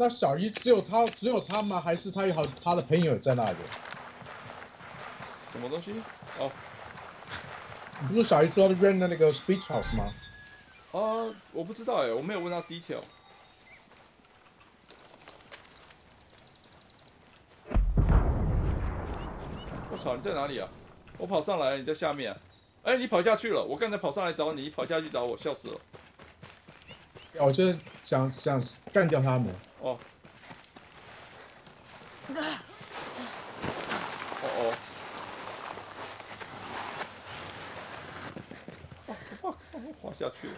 那小姨只有他只有他吗？还是他有好他的朋友在那里？什么东西？哦，你不是小姨说 rent 的那个 speech house 吗？啊，我不知道哎，我没有问到 detail。我操，你在哪里啊？我跑上来了，你在下面、啊。哎、你跑下去了，我刚才跑上来找你，你跑下去找我，笑死了。我就是想想干掉他们。哦。哦哦。哦，滑下去了。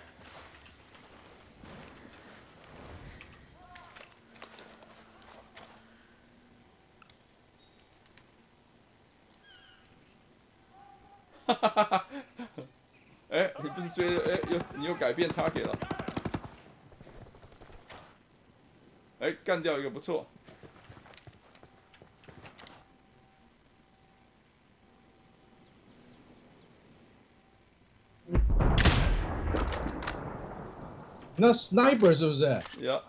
哈哈哈哈！哎，你不是追了？哎，又你又改变 target 了。哎，干掉一个不错。那 sniper 是不是？呀。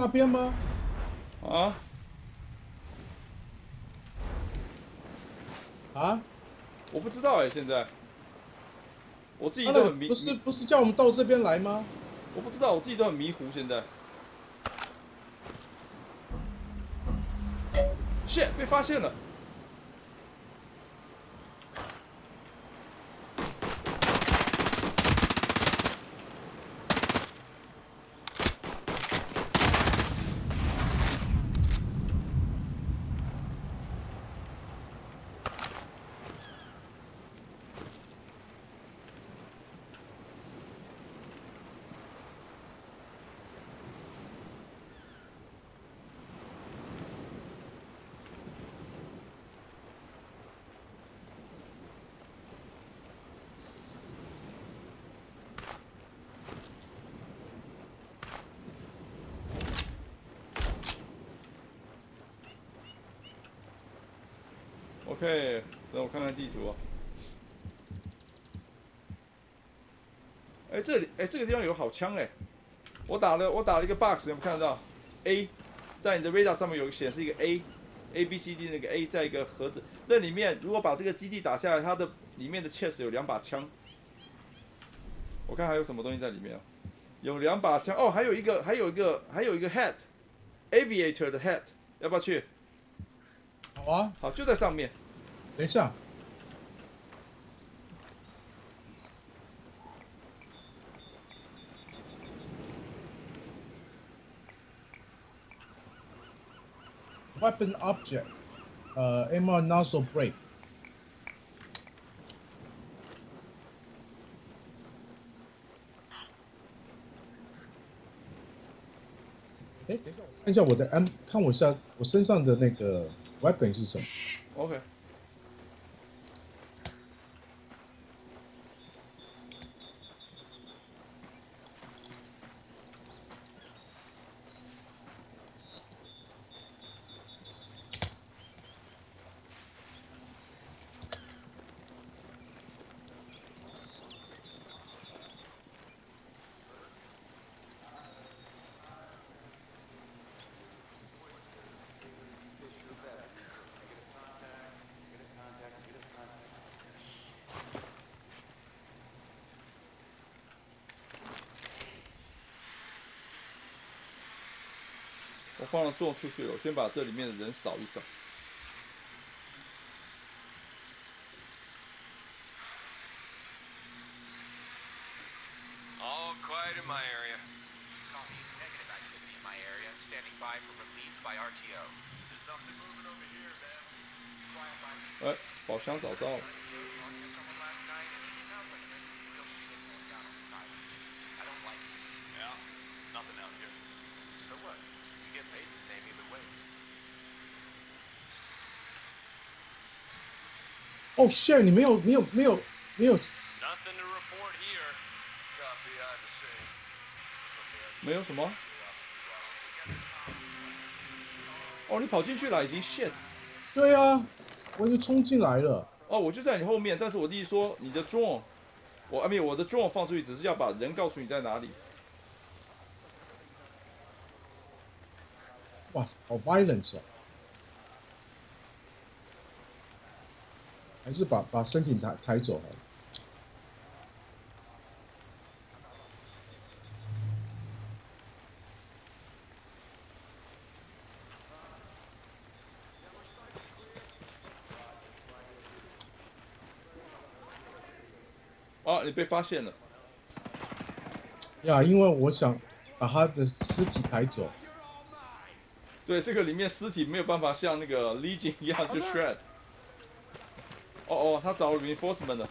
那边吗？啊？啊？我不知道哎，现在我自己都很迷，不是不是叫我们到这边来吗？我不知道，我自己都很迷糊。现在，shit，被发现了。OK，让我看看地图啊。哎，这里，哎，这个地方有好枪哎！我打了，我打了一个 box，有没有看得到？A，在你的 radar 上面有显示一个 A，A B C D 那个 A，在一个盒子那里面，如果把这个基地打下来，它的里面的 chest 有两把枪。我看还有什么东西在里面啊？有两把枪哦，还有一个，还有一个，还有一个 hat，aviator 的 hat，要不要去？好啊，好，就在上面。等一下，weapon object，呃，AR nozzle break。哎，等一下，看一下我的 M，看我下我身上的那个 weapon 是什么？OK，我放了做出去了，我先把这里面的人扫一扫。All quiet in my area. Copy. Negative activity in my area. Standing by for relief by RTO. There's nothing moving over here, man. Quiet by me. 哎，宝箱找到了。哦、shit，你没有没有没有没有 Nothing to report here. 没有什么。哦，你跑进去了，已经 shit。对啊，我已经冲进来了。哦，我就在你后面，但是我的意思说你的 drone，我 I mean 我的 drone 放出去，只是要把人告诉你在哪里。哇，好 violent 哦！还是把把身体抬抬走好了。啊，你被发现了。呀，因为我想把他的尸体抬走。对，这个里面尸体没有办法像那个 Legion 一样去 shred。哦哦，他找 reinforcement 了。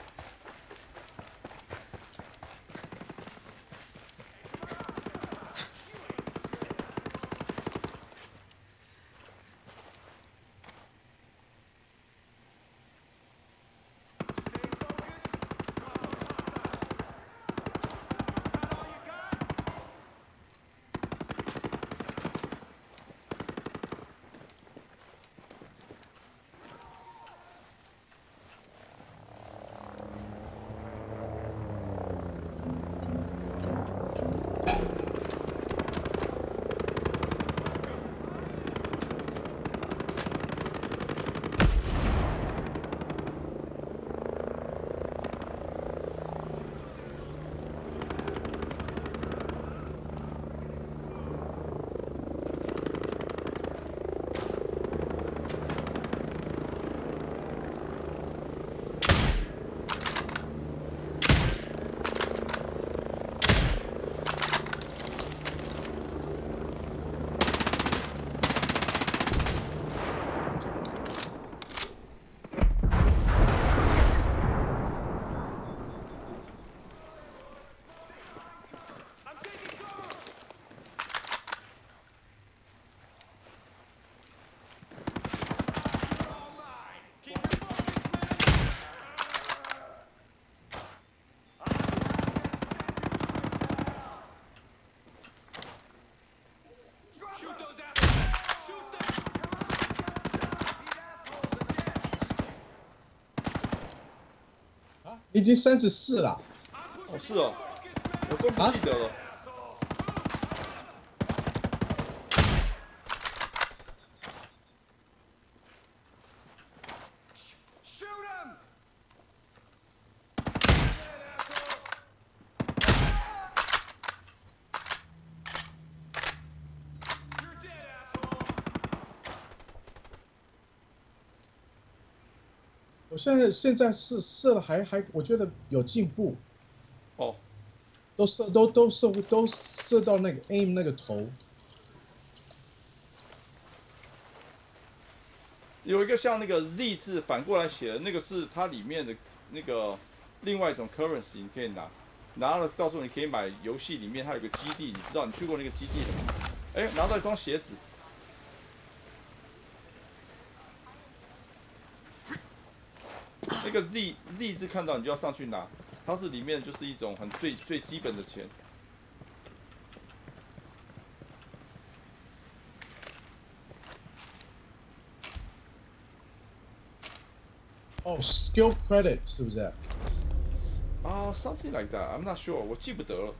已经三十四了。哦，是哦，我都不记得了。现在现在是射了还还，我觉得有进步，哦，都射都都射都射到那个 aim 那个头。有一个像那个 Z 字反过来写的那个是它里面的那个另外一种 currency，你可以拿，拿了到时候你可以买游戏里面它有个基地，你知道你去过那个基地的吗？哎，拿到一双鞋子。那个 Z Z 字看到你就要上去拿，它是里面就是一种很最最基本的钱。哦，skill credit 是不是？啊、s o m e t h i n g like that. I'm not sure，我记不得了。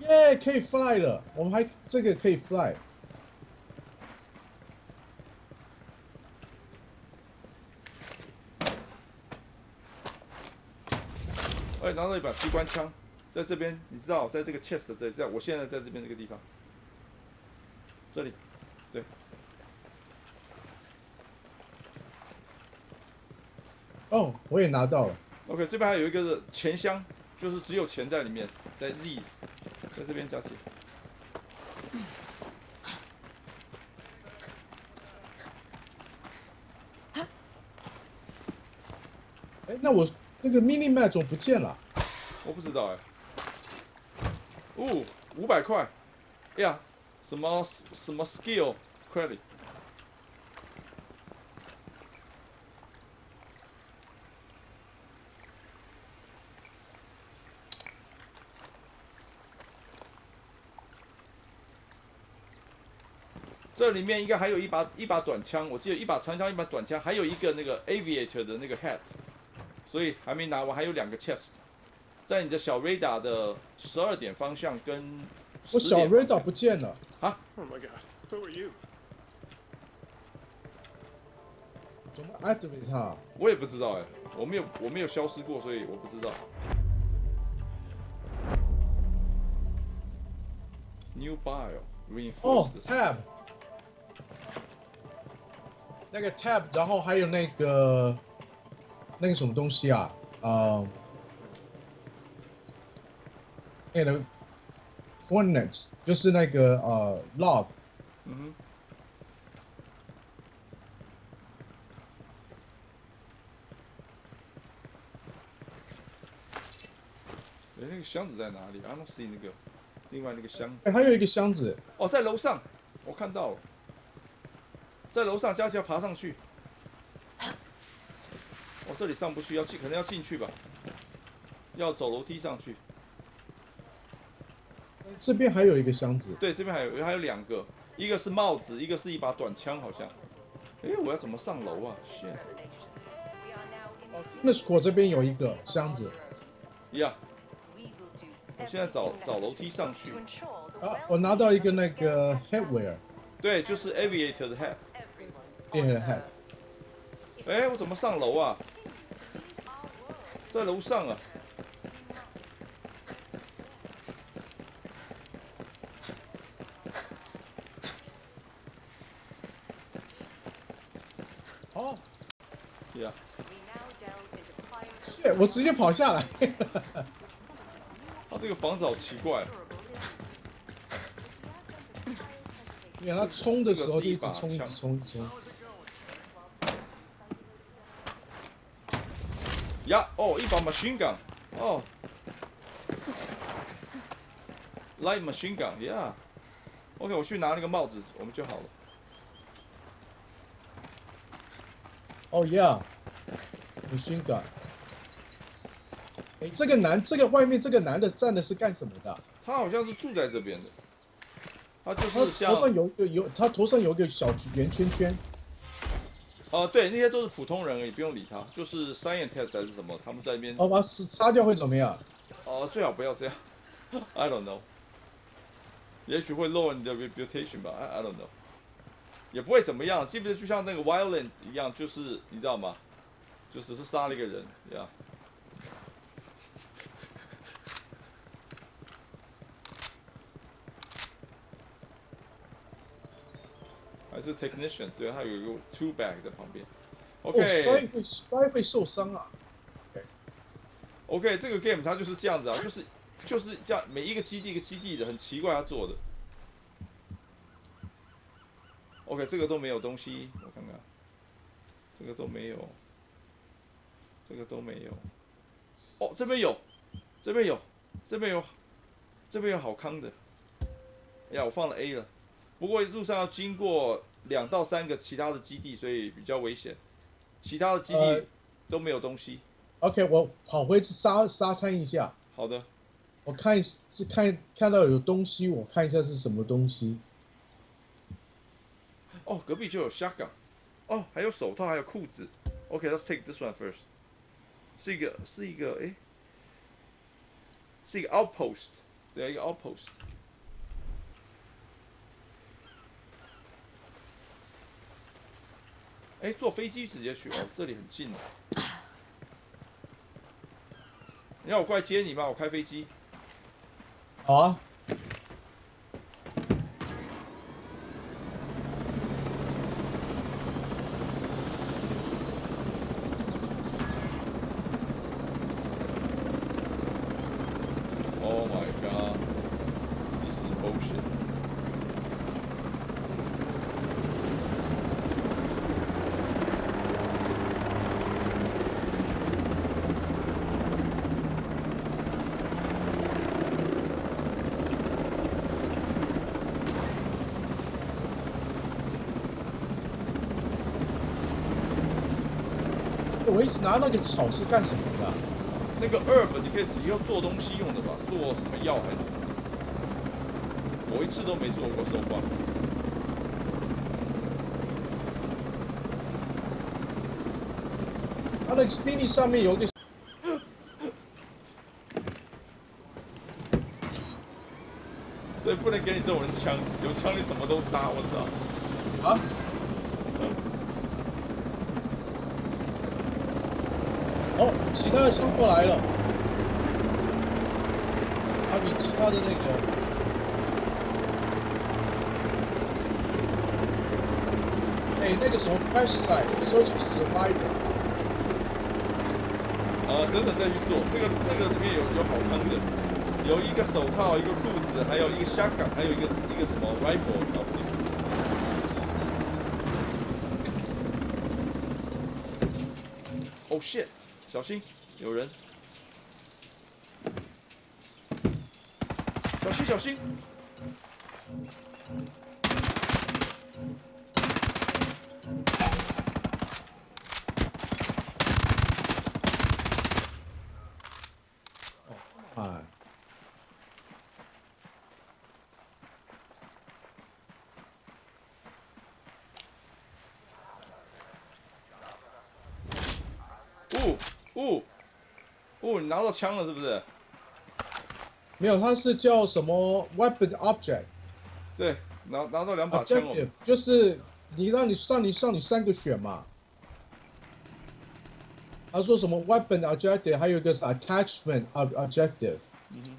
耶，可以 fly 了，我们还这个可以 fly。哎，拿到一把机关枪，在这边，你知道，在这个 chest 这里，在我现在在这边这个地方，这里，对。哦，我也拿到了。OK，这边还有一个是钱箱，就是只有钱在里面，在 Z，在这边加起。哎，那我那个 mini map 怎么不见了？我不知道哎。哦，五百块，哎呀，什么什么 skill credit？这里面应该还有一把一把短枪，我记得一把长枪，一把短枪，还有一个那个 aviator 的那个 hat，所以还没拿完，还有两个 chest。在你的小 radar 的十二点方向跟10我小 radar 不见了啊，Oh my god. Who are you? 怎么 activate 它？我也不知道哎，我没有我没有消失过，所以我不知道。New bio 哦 reinforced、，tab，那个 tab，然后还有那个那个什么东西啊？呃、那个 coordinates 就是那个呃 log，嗯哼。哎，那个箱子在哪里？I don't see 那个，另外那个箱子。哎，还有一个箱子，哦，在楼上，我看到了，在楼上，佳琪要爬上去。哦，这里上不去，要进，可能要进去吧，要走楼梯上去。这边还有一个箱子，对，这边还有还有两个，一个是帽子，一个是一把短枪，好像。哎，我要怎么上楼啊那我这边有一个箱子呀、我现在找找楼梯上去。啊，我拿到一个那个 headwear，对，就是 aviator 的 hat。变成 head，哎，我怎么上楼啊？在楼上啊。哦，呀、对，我直接跑下来，他这个房子好奇怪。你看他冲的时候就一直冲，冲，一直冲。呀，哦，一把 machine gun，哦，light machine gun，yeah。OK，我去拿那个帽子，我们就好了。哦、yeah，machine gun。哎，这个男，这个外面这个男的站的是干什么的？他好像是住在这边的，他就是像头上有一个有，他头上有个小圆圈圈。呃，对，那些都是普通人而已，不用理他，就是 scientist 还是什么，他们在那边，哦，把他杀杀掉会怎么样？哦、最好不要这样，I don't know，也许会 lower 你的 reputation 吧，I I don't know，也不会怎么样，记不记得就像那个 violent 一样，就是你知道吗？就只是杀了一个人，呀、还是 technician，对，他有一个 two bag 在旁边。哦，摔会摔会受伤啊。OK，这个 game 它就是这样子啊，就是就是这样，每一个基地一个基地的，很奇怪它做的。OK，这个都没有东西，我看看，这个都没有，这个都没有。哦，这边有，这边有，这边有，这边有好康的。哎呀，我放了 A 了，不过路上要经过两到三个其他的基地，所以比较危险。其他的基呃地都没有东西。OK，我跑回沙沙滩一下，好的，我看是看看到有东西，我看一下是什么东西。哦，隔壁就有 shotgun，哦，还有手套，还有裤子。OK，let's、take this one first。是一个是一个诶，是一个 outpost，对，一个 outpost。哎，坐飞机直接去哦，这里很近哦。你要我过来接你吗？我开飞机。好啊，Oh my god. This is bullshit. 我一直拿那个草是干什么的啊？那个 herb 你可以以后做东西用的吧？做什么药还是什么？我一次都没做过手法。它的 Spinny 上面有一个所以不能给你这种人枪，有枪你什么都杀，我操！啊，哦，其他的枪过来了，阿比其他的那个。哎，那个什么 Crash Site 收集 Survivor，啊，等等再去做。这个这个里面有有好康的，有一个手套，一个裤子，还有一个 shotgun，还有一个一个什么 rifle，搞不清楚。Oh shit！小心，有人！小心小心！哎，哦哦哦！你拿到枪了是不是？没有，它是叫什么 Weapon Object 对，拿拿到两把枪了。就是你让你让你让你三个选嘛。他说什么 Weapon Objective，还有一个是 Attachment ob- Objective。嗯哼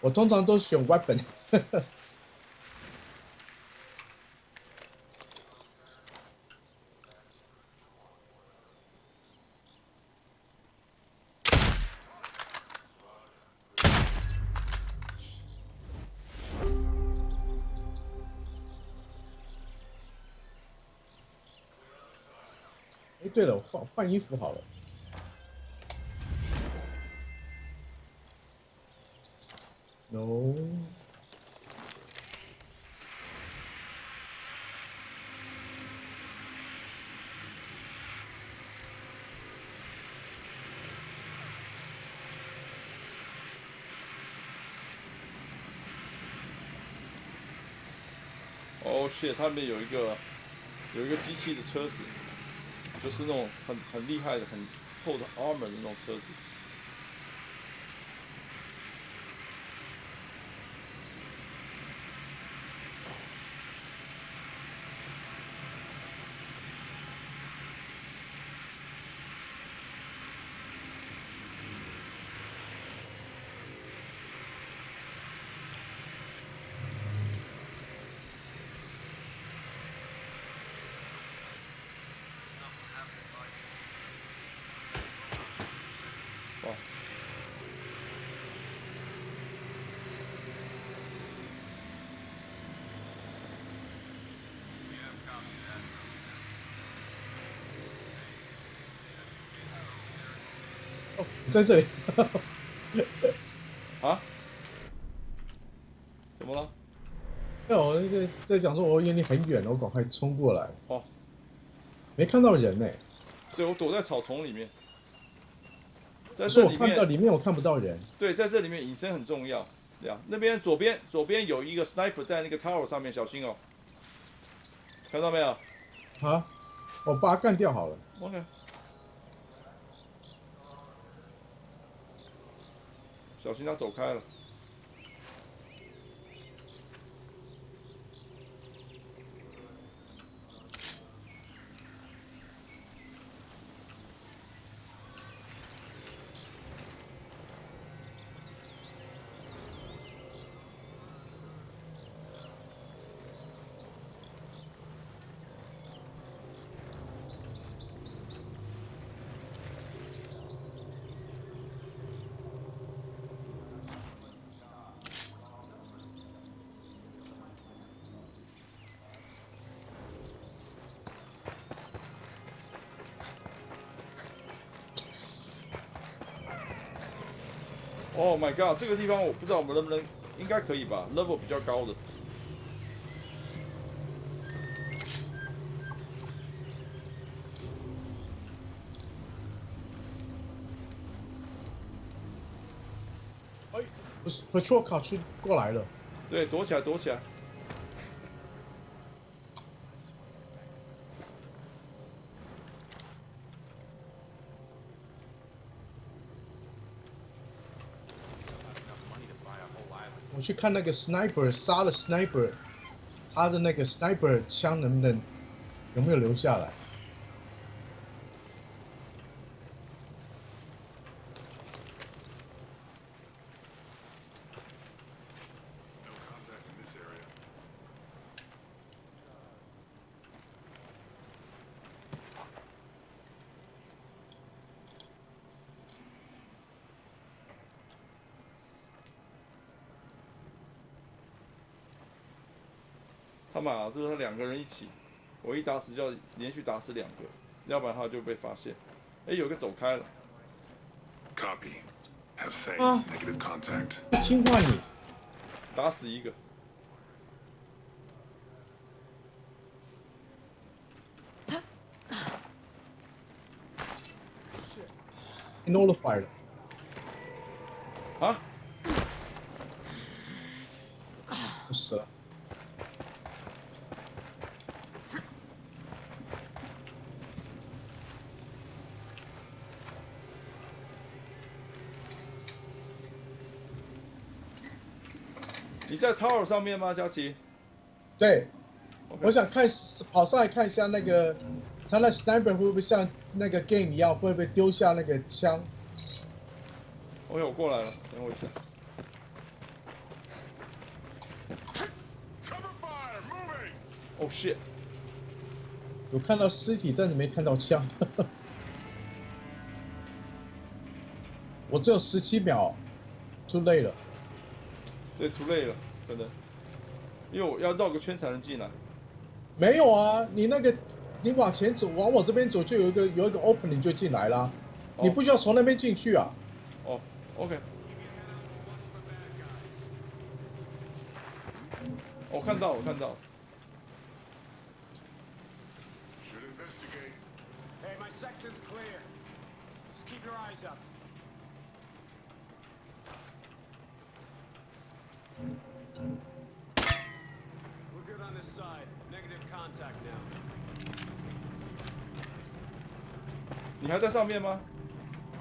我通常都选 Weapon。换衣服好了。No。哦，shit，他里面有一个有一个机器的车子，就是那种很很厉害的、很厚的 armor 的那种车子。在这里。啊？怎么了？没有，我那个在讲说，我以为你很远了，我赶快冲过来。哦，没看到人呢、对，我躲在草丛里面，在这里我看到，里面我看不到人。对，在这里面隐身很重要。对啊，那边左边左边有一个 sniper 在那个 tower 上面，小心哦。看到没有啊，我把他干掉好了。？OK。小心他走开了。Oh my god，这个地方我不知道我们能不能，应该可以吧？level 比较高的。哎不是 patrol car 出过来了。对，躲起来，躲起来。去看那个 sniper 杀了 sniper，他的那个 sniper 枪能不能有没有留下来？No contact in this area. 他妈，这是他两个人一起，我一打死就要连续打死两个，要不然他就被发现。哎，有个走开了，Copy. Have same. Ah. Negative contact. 轻化你，打死一个。notify 了。啊？不死了。你在 tower 上面吗，佳琪？对我想看跑上来看一下那个他那 sniper 会不会像那个 game 一样，会不会丢下那个枪？OK，我过来了，等我一下。Oh shit！有看到尸体，但是没看到枪。我只有十七秒，too late 了。对，too late 了，可能，因为我要绕个圈才能进来。没有啊，你那个你往前走，往我这边走，就有一个有一个 opening 就进来啦。哦你不需要从那边进去啊。哦，OK。我看到，我看到。Should investigate. Hey, my sector's clear. Just keep your eyes up. We're good on this side. Negative contact now. 你还在上面吗？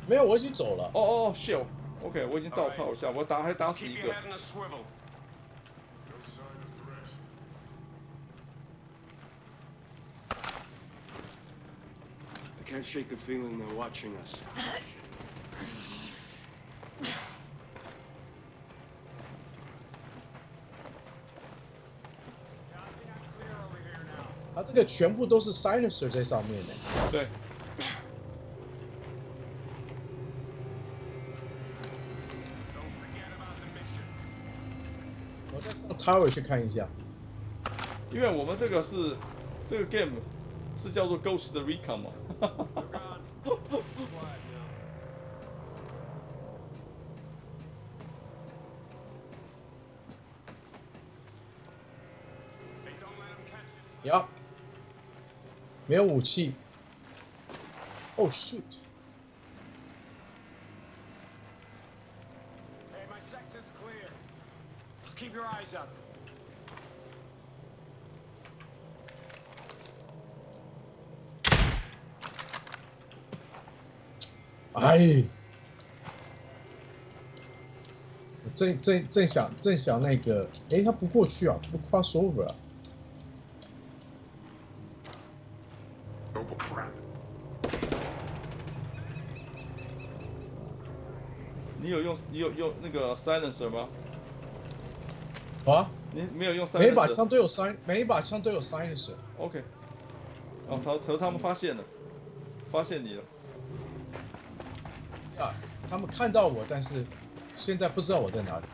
没有，我已经走了。哦哦哦，shit。OK，我已经到套下，我打还打死一个。in a swivel. No sign of threat. I can't shake the feeling they're watching us. now. 它这个全部都是 silencer 在上面的。对，tower 去看一下，因为我们这个是这个 game 是叫做 Ghost Recon 嘛。呀，没有武器。Oh shoot！Your eyes up. 哎，我正正正想正想那个，哎，他不过去啊，不 cross over 啊。你有用你有用那个 silencer 吗？啊，你没有用三每一把。枪都有 sign，每一把枪都有 silencer。OK。哦，他他他们发现了，发现你了。啊，他们看到我，但是现在不知道我在哪里。